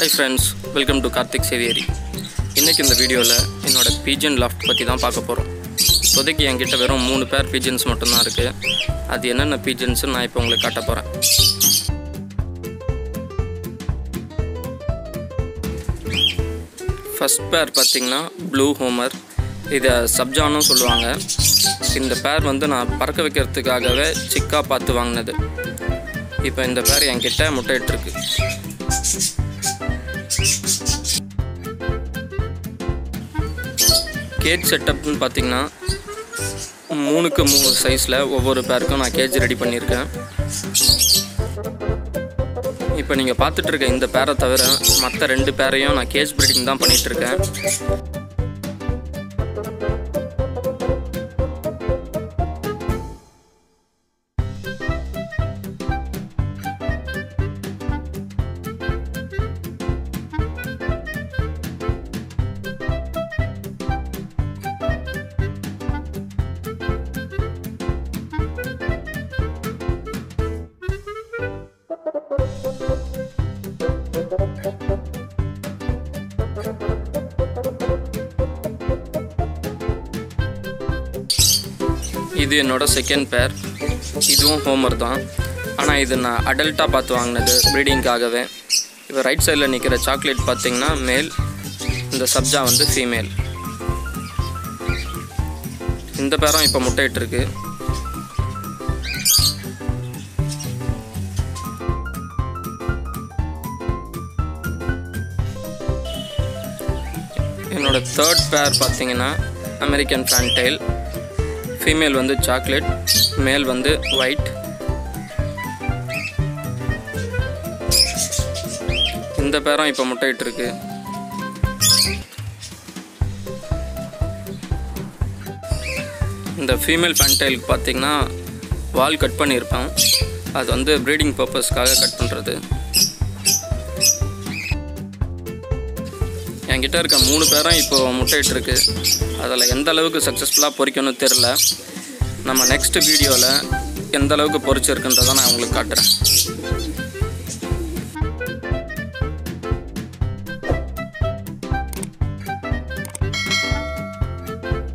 Hi friends welcome to Karthik Savere இன்றைக்கி இந்த வீடியோவில் என்னோடய பீஜன் லாஃப்ட் பற்றி தான் பார்க்க போகிறோம் இப்போதைக்கு என்கிட்ட வெறும் மூணு பேர் பீஜன்ஸ் மட்டும்தான் இருக்குது அது என்னென்ன பீஜன்ஸ்னு நான் இப்போ உங்களுக்கு காட்ட போகிறேன் ஃபஸ்ட் பேர் பார்த்திங்கன்னா ப்ளூ ஹோமர் இதை சப்ஜானும் சொல்லுவாங்க. இந்த பேர் வந்து நான் பறக்க வைக்கிறதுக்காகவே சிக்காக பார்த்து வாங்கினது. இப்போ இந்த பேர் என்கிட்ட முட்டையிட்டுருக்கு கேஜ் செட்டப்னு பார்த்தீங்கன்னா மூணுக்கு மூணு சைஸில் ஒவ்வொரு பேருக்கும் நான் கேஜ் ரெடி பண்ணியிருக்கேன். இப்போ நீங்கள் பார்த்துட்ருக்க இந்த பேரை தவிர மற்ற ரெண்டு பேரையும் நான் கேஜ் ப்ரீடிங் தான் பண்ணிகிட்ருக்கேன். இது என்னோட செகண்ட் பேர் இதுவும் ஹோமர் தான். ஆனால் இது நான் அடல்ட்டாக பார்த்து வாங்கினது ப்ரீடிங்காகவே இப்போ ரைட் சைடில் நிற்கிற சாக்லேட் பார்த்திங்கன்னா மேல் இந்த சப்ஜா வந்து ஃபீமேல் இந்த பேரும் இப்போ முட்டையிட்டுருக்கு என்னோட தேர்ட் பேர் பார்த்தீங்கன்னா அமெரிக்கன் ஃபேன்டைல் ஃபீமேல் வந்து சாக்லேட் மேல் வந்து ஒயிட் இந்த பேரும் இப்போ முட்டையிட்டுருக்கு. இந்த ஃபீமேல் ஃபேன்டைலுக்கு பார்த்தீங்கன்னா வால் கட் பண்ணியிருப்பேன். அது வந்து ப்ரீடிங் பர்பஸ்க்காக கட் பண்ணுறது என்கிட்ட இருக்க மூணு பேரும் இப்போ முட்டையிட்டுருக்கு. அதில் எந்த அளவுக்கு சக்ஸஸ்ஃபுல்லாக பொறிக்கணும்னு தெரில நம்ம நெக்ஸ்ட் வீடியோவில் எந்த அளவுக்கு பொறிச்சிருக்குன்றதை நான் உங்களுக்கு காட்டுறேன்.